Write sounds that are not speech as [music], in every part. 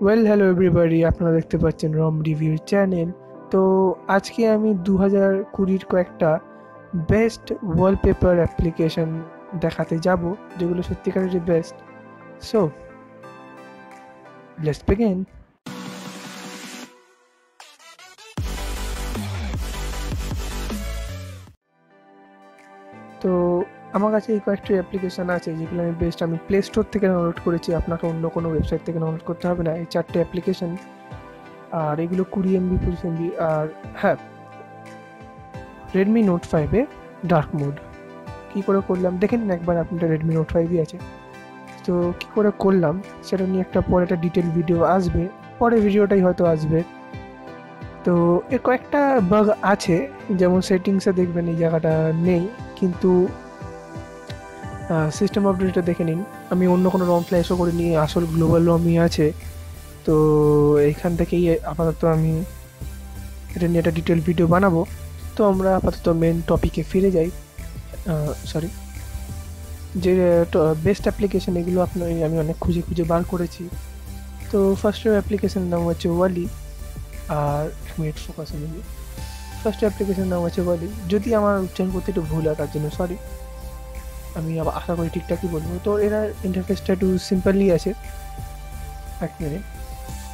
Well hello everybody আপনারা দেখতে পাচ্ছেন রম রিভিউ চ্যানেল তো আজকে আমি দু হাজার কুড়ির কয়েকটা বেস্ট ওয়ালপেপার অ্যাপ্লিকেশন দেখাতে যাব, যেগুলো সত্যিকারের বেস্ট সো লেটস বিগিন আমার কাছে এই কয়েকটি অ্যাপ্লিকেশান আছে, যেগুলো আমি বেস্ট আমি প্লে স্টোর থেকে ডাউনলোড করেছি। আপনাকে অন্য কোনো ওয়েবসাইট থেকে ডাউনলোড করতে হবে না। এই চারটে অ্যাপ্লিকেশান আর এগুলো কুড়ি এমবি পঁচিশ এমবি আর হ্যাঁ রেডমি নোট ফাইভে ডার্ক মোড কী করে করলাম? দেখে নিন একবার আপনার রেডমি নোট ফাইভই আছে। তো কী করে করলাম? সেটা নিয়ে একটা পরে একটা ডিটেল ভিডিও আসবে। পরে ভিডিওটাই হয়তো আসবে। তো এর কয়েকটা বাগ আছে। যেমন সেটিংসে দেখবেন এই জায়গাটা নেই। কিন্তু সিস্টেম আপডেটটা দেখে নিন। আমি অন্য কোনো রম ফ্ল্যাশও করে নিয়ে আসল গ্লোবাল রমই আছে। তো এইখান থেকেই আপাতত আমি এটা নিয়ে একটা ডিটেল ভিডিও বানাবো। তো আমরা আপাতত মেন টপিকে ফিরে যাই। সরি যে বেস্ট অ্যাপ্লিকেশন এগুলো আপনার আমি অনেক খুঁজে খুঁজে বার করেছি। তো ফার্স্ট অ্যাপ্লিকেশনের নাম হচ্ছে ওয়ালি আর মিনিট ফোকাস ফার্স্ট অ্যাপ্লিকেশনের নাম হচ্ছে ওয়ালি যদি আমার উচ্চারণ করতে একটু ভুল হয়, তার জন্য সরি আমি আবার আশা করি ঠিকঠাকই বলব। তো এরা ইন্টারফেসটা একটু সিম্পলি আছে। এক মিনিট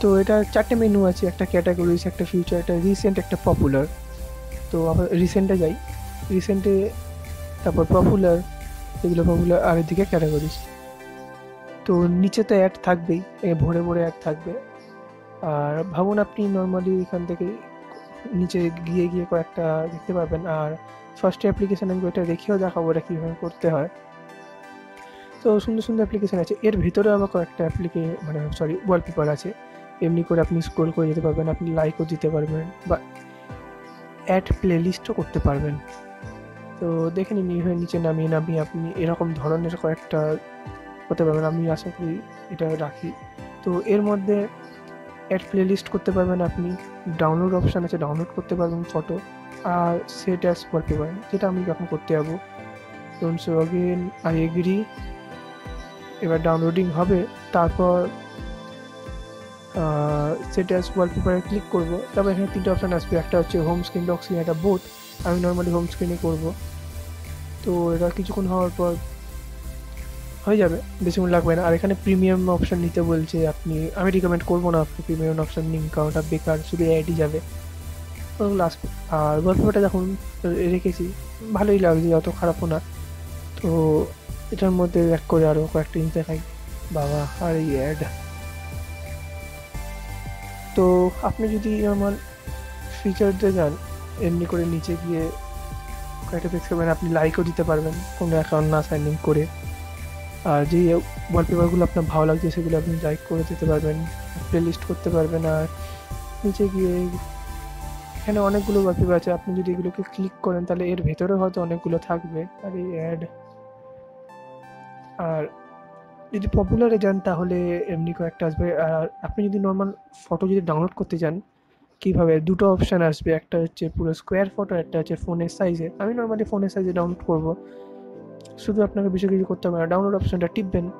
তো এটা চারটে মেনু আছে, একটা ক্যাটাগরিজ একটা ফিউচার একটা রিসেন্ট একটা পপুলার তো আবার রিসেন্টে যাই। রিসেন্টে তারপর পপুলার এগুলো পপুলার আর এদিকে ক্যাটাগরিজ তো নিচে তো অ্যাড থাকবেই ভরে ভরে অ্যাড থাকবে। আর ভাবুন আপনি নর্মালি এখান থেকে নিচে গিয়ে গিয়ে কয়েকটা দেখতে পাবেন আর ফার্স্ট অ্যাপ্লিকেশান আমি ওইটা দেখেও দেখাবো ওটা কীভাবে করতে হয়। তো সুন্দর সুন্দর অ্যাপ্লিকেশান আছে। এর ভিতরে আমার কয়েকটা অ্যাপ্লিকে মানে সরি ওয়ালপেপার আছে। এমনি করে আপনি স্ক্রোল করে যেতে পারবেন, আপনি লাইকও দিতে পারবেন বা অ্যাড প্লে লিস্টও করতে পারবেন। তো দেখে নিন এইভাবে নিচে নামিয়ে নামিয়ে আপনি এরকম ধরনের কয়েকটা হতে পারবেন। আমি আশা করি এটা রাখি। তো এর মধ্যে অ্যাড প্লে লিস্ট করতে পারবেন আপনি। ডাউনলোড অপশান আছে ডাউনলোড করতে পারবেন ফটো আর সেট অ্যাস ওয়ালপেপার যেটা আমি যখন করতে যাব। ধরুন সো অগেন আই এগ্রি এবার ডাউনলোডিং হবে, তারপর সেট অ্যাস ওয়ালপেপারে ক্লিক করব। তারপর এখানে তিনটে অপশান আসবে। একটা হচ্ছে হোম স্ক্রিন লক স্ক্রিন একটা বোট আমি নর্মালি হোম স্ক্রিনে করব। তো এটা কিছুক্ষণ হওয়ার পর হয়ে যাবে, বেশি বেশিক্ষণ লাগবে না। আর এখানে প্রিমিয়াম অপশান নিতে বলছে আপনি। আমি রিকমেন্ড করব না আপনি প্রিমিয়াম অপশান নিন, কারণ ওটা বেকার, শুধু অ্যাডই যাবে। আসবে আর গল্পটা যখন রেখেছি। ভালোই লাগছে, অত খারাপও না। তো এটার মধ্যে এক করে আরও কয়েকটা জিনিস দেখাই বাবা, আর এই অ্যাড তো আপনি যদি আমার ফিচারতে যান, এমনি করে নিচে গিয়ে কয়েকটা দেখতে পাবেন আপনি লাইকও দিতে পারবেন। কোনো অ্যাকাউন্ট না সাইন ইন করে। আর যে ওয়ালপেপারগুলো আপনার ভালো লাগছে, সেগুলো আপনি লাইক করে দিতে পারবেন প্লে লিস্ট করতে পারবেন, আর নিচে গিয়ে এখানে অনেকগুলো ওয়ালপেপার আছে, আপনি যদি এগুলোকে ক্লিক করেন, তাহলে এর ভেতরে হয়তো অনেকগুলো থাকবে, আর এই অ্যাড আর যদি পপুলারে যান, তাহলে এমনি কয়েকটা আসবে, আর আপনি যদি নর্মাল ফটো যদি ডাউনলোড করতে চান কীভাবে? দুটো অপশান আসবে, একটা হচ্ছে পুরো স্কোয়ার ফটো একটা হচ্ছে ফোনের সাইজে আমি নর্মালি ফোনের সাইজে ডাউনলোড করব। শুধু আপনাকে বেশি কিছু করতে হবে না ডাউনলোড অপশানটা টিপবেন।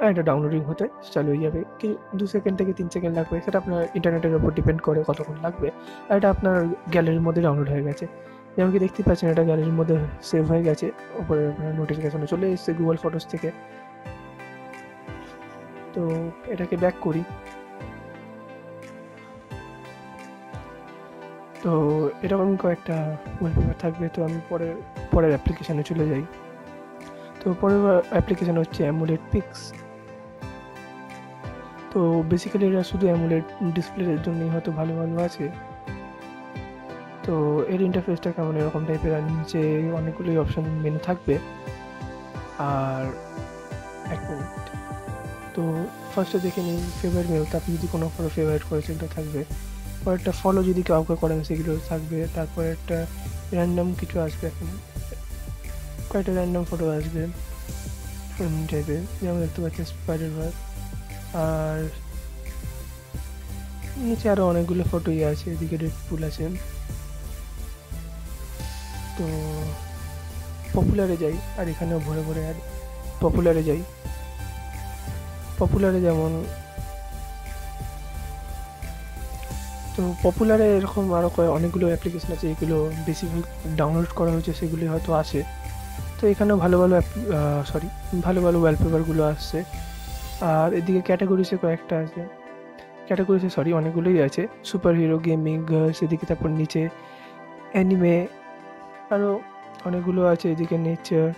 আর এটা ডাউনলোডিং হতে চালু হয়ে যাবে। কি, দু সেকেন্ড থেকে তিন সেকেন্ড লাগবে, সেটা আপনার ইন্টারনেটের উপর ডিপেন্ড করে কতক্ষণ লাগবে। আর এটা আপনার গ্যালারির মধ্যে ডাউনলোড হয়ে গেছে। যেমন কি দেখতে পাচ্ছেন, এটা গ্যালারির মধ্যে সেভ হয়ে গেছে। ওপরে আপনার নোটিফিকেশনে চলে এসছে গুগল ফটোস থেকে। তো এটাকে ব্যাক করি। তো এরকম কয়েকটা ওয়ালপেপার থাকবে, তো আমি পরের পরের অ্যাপ্লিকেশানে চলে যাই। তো পরের অ্যাপ্লিকেশান হচ্ছে অ্যামুলেট পিক্স তো বেসিক্যালি এটা শুধু অ্যামুলেট ডিসপ্লের জন্যই হয়তো ভালো ভালো আছে। তো এর ইন্টারফেসটা কেমন? এরকম টাইপের আর নিচে অনেকগুলোই অপশান মেনু থাকবে। আর এক মিনিট তো ফার্স্টে দেখে নিন ফেভারিট মেনু আপনি যদি কোনো ফটো ফেভারিট করেছেন, তো থাকবে। কয়েকটা ফলো যদি কাউকে করেন, সেগুলো থাকবে। তারপর একটা র্যান্ডাম কিছু আসবে এখন। কয়েকটা র্যান্ডাম ফটো আসবে। টাইপের যেমন দেখতে পাচ্ছেন স্পাইডার ভার আর নিচে আরও অনেকগুলো ফটোই আছে। এদিকে রেড ফুল আছে। তো পপুলারে যাই। আর এখানেও ভরে ভরে আর পপুলারে যাই। পপুলারে যেমন তো পপুলারে এরকম আরও অনেকগুলো অ্যাপ্লিকেশন আছে, এগুলো বেশিরভাগ ডাউনলোড করা হয়েছে, সেগুলি হয়তো আসে তো এখানেও ভালো ভালো সরি ভালো ভালো ওয়ালপেপারগুলো আসছে। আর এদিকে ক্যাটাগরিসে কয়েকটা আছে। ক্যাটাগরিসে সরি অনেকগুলোই আছে। সুপার হিরো গেমিং গার্লস এদিকে তারপর নিচে অ্যানিমে আরও অনেকগুলো আছে, এদিকে নেচার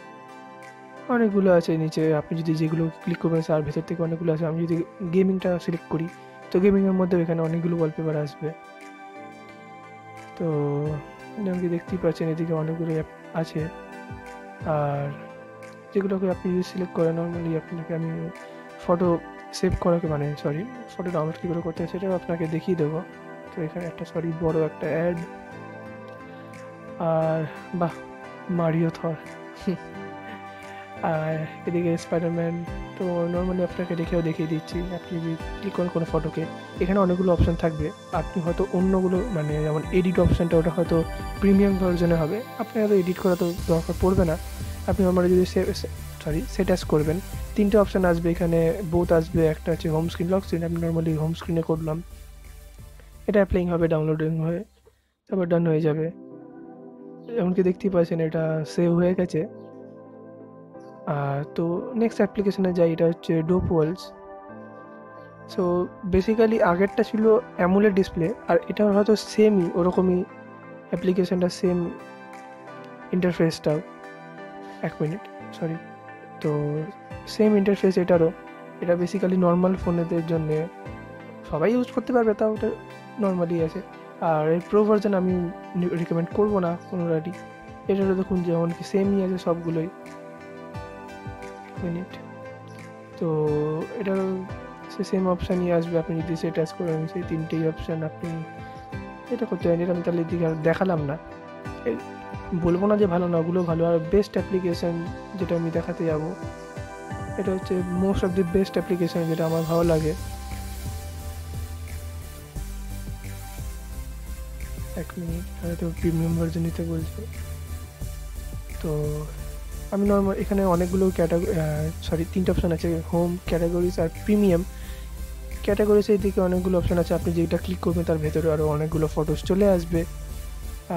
অনেকগুলো আছে নিচে। আপনি যদি যেগুলো ক্লিক করবেন, তার ভেতর থেকে অনেকগুলো আছে। আমি যদি গেমিংটা সিলেক্ট করি তো গেমিংয়ের মধ্যে এখানে অনেকগুলো ওয়ালপেপার আসবে। তো যেমন কি দেখতেই পাচ্ছেন, এদিকে অনেকগুলো অ্যাপ আছে। আর যেগুলোকে আপনি যদি সিলেক্ট করেন নর্মালি আপনাকে আমি ফটো সেভ করাকে মানে সরি ফটো ডাউনলোড কী করে করতে হয় সেটাও আপনাকে দেখিয়ে দেবো। তো এখানে একটা সরি বড় একটা অ্যাড আর বাহ মারিও থর আর এদিকে স্পাইডারম্যান তো নর্মালি আপনাকে দেখেও দেখিয়ে দিচ্ছি, আপনি ক্লিক করেন কোনো ফটোকে এখানে অনেকগুলো অপশান থাকবে। আপনি হয়তো অন্যগুলো মানে যেমন এডিট অপশানটা ওটা হয়তো প্রিমিয়াম ভার্জনে হবে। আপনি হয়তো এডিট করা তো দরকার পড়বে না। আপনি নর্মালি যদি সরি সেটাস করবেন, তিনটে অপশান আসবে এখানে বোথ আসবে, একটা হচ্ছে হোম স্ক্রিন লক স্ক্রিন আমি নর্মালি হোম স্ক্রিনে করলাম। এটা অ্যাপ্লাইং হবে ডাউনলোডিং হয়ে, তারপর ডান হয়ে যাবে। এমনকি দেখতেই পাচ্ছেন এটা সেভ হয়ে গেছে। তো নেক্সট অ্যাপ্লিকেশনে যাই, এটা হচ্ছে ডোপ ওয়ালস সো বেসিক্যালি আগেরটা ছিল অ্যামুলেট ডিসপ্লে আর এটা হয়তো সেমই ওরকমই অ্যাপ্লিকেশানটা সেম ইন্টারফেসটাও এক মিনিট সরি তো সেম ইন্টারফেস এটারও। এটা বেসিক্যালি নর্মাল ফোনেদের জন্যে। সবাই ইউজ করতে পারবে, তাও ওটা নর্মালি আছে। আর এর প্রো ভার্জন আমি রিকমেন্ড করব না কোনোটারই এটারও দেখুন যেমন কি সেমই আছে সবগুলোই। মিনিট। তো এটা সে সেম অপশানই আসবে। আপনি যদি সে টাচ করেন, সেই তিনটেই অপশান আপনি এটা করতে পারেন। এটা আমি তাহলে দেখালাম না। বলব না যে ভালো না, ওগুলো ভালো। আর বেস্ট অ্যাপ্লিকেশান যেটা আমি দেখাতে যাব, এটা হচ্ছে most of the best application যেটা আমার ভালো লাগে। এক মিনিট, হয়তো প্রিমিয়াম ভার্জন নিতে বলছে। তো আমি নর্মাল এখানে অনেকগুলো ক্যাটাগরি সরি তিনটে অপশান আছে হোম ক্যাটাগরিজ আর প্রিমিয়াম ক্যাটাগরিজ এই দিকে অনেকগুলো অপশান আছে। আপনি যেটা ক্লিক করবেন, তার ভেতরে আরও অনেকগুলো ফটোস চলে আসবে।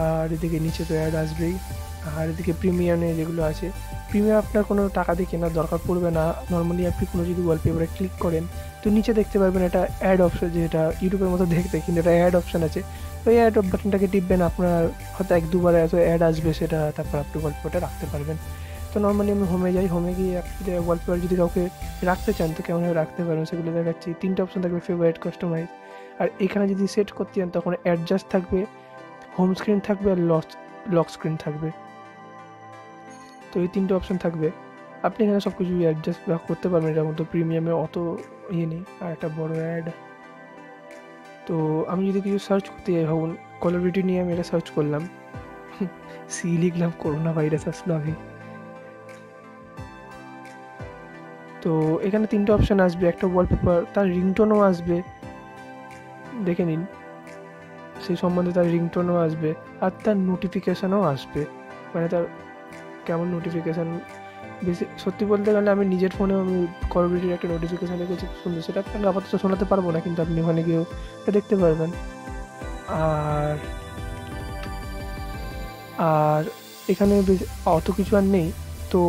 আর এদিকে নিচে তো অ্যাড আসবেই। আর এদিকে প্রিমিয়ামে যেগুলো আছে প্রিমিয়াম আপনার কোনো টাকা দিয়ে কেনার দরকার পড়বে না। নর্মালি আপনি কোনো যদি ওয়ালপেপারে ক্লিক করেন, তো নিচে দেখতে পারবেন এটা অ্যাড অপশন যেটা ইউটিউবের মতো দেখতে, কিন্তু এটা অ্যাড অপশন আছে। ওই অ্যাড বাটনটাকে টিপবেন, আপনার হয়তো এক দুবার এত অ্যাড আসবে, সেটা তারপর আপনি ওয়ালপেপারটা রাখতে পারবেন। তো নর্মালি আমি হোমে যাই হোমে গিয়ে ওয়ালপেপার যদি কাউকে রাখতে চান, তো কেমন রাখতে পারবেন সেগুলো দেখাচ্ছি। তিনটে অপশন থাকবে ফেভারিট কাস্টমাইজ আর এখানে যদি সেট করতে চান, তখন অ্যাডজাস্ট থাকবে হোম স্ক্রিন থাকবে আর লক লক স্ক্রিন থাকবে। তো এই তিনটে অপশন থাকবে। আপনি এখানে সব কিছু অ্যাডজাস্ট করতে পারবেন, এটার মধ্যে প্রিমিয়ামে অত ইয়ে নেই, আর একটা বড় অ্যাড তো আমি যদি কিছু সার্চ করতে যাই, ভাবুন কলাবিলিটি নিয়ে আমি এটা সার্চ করলাম। [laughs] সি লিখলাম করোনা ভাইরাস আসলো আমি তো এখানে তিনটে অপশান আসবে, একটা ওয়ালপেপার তার রিংটোনও আসবে। দেখে নিন, সেই সম্বন্ধে তার রিংটোনও আসবে আর তার নোটিফিকেশানও আসবে। মানে তার কেমন নোটিফিকেশান বেশি, সত্যি বলতে গেলে আমি নিজের ফোনেও আমি করবিটির একটা নোটিফিকেশান দেখেছি সুন্দর। সেটা আপনাকে আপাতত শোনাতে পারব না, কিন্তু আপনি ওখানে গিয়েও দেখতে পারবেন। আর আর এখানে অত কিছু আর নেই। তো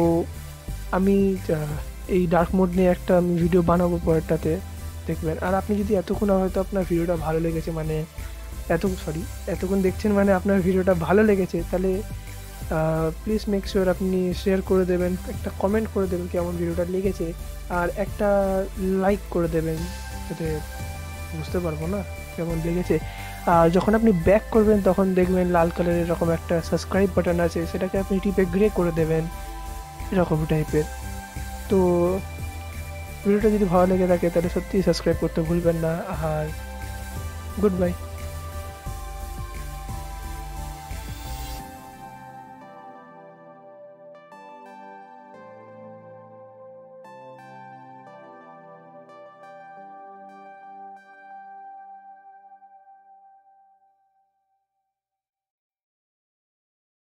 আমি এই ডার্ক মোড নিয়ে একটা আমি ভিডিও বানাবো পরেরটাতে, দেখবেন। আর আপনি যদি এতক্ষণ হয়তো আপনার ভিডিওটা ভালো লেগেছে মানে এত সরি এতক্ষণ দেখছেন মানে আপনার ভিডিওটা ভালো লেগেছে, তাহলে প্লিজ মেক শিওর আপনি শেয়ার করে দেবেন, একটা কমেন্ট করে দেবেন কেমন ভিডিওটা লেগেছে, আর একটা লাইক করে দেবেন, যাতে বুঝতে পারব না কেমন লেগেছে। আর যখন আপনি ব্যাক করবেন, তখন দেখবেন লাল কালারের এরকম একটা সাবস্ক্রাইব বাটন আছে, সেটাকে আপনি টিপে গ্রে করে দেবেন, এরকম টাইপের তো ভিডিওটা যদি ভালো লেগে থাকে, তাহলে সত্যিই সাবস্ক্রাইব করতে ভুলবেন না। আর গুড বাই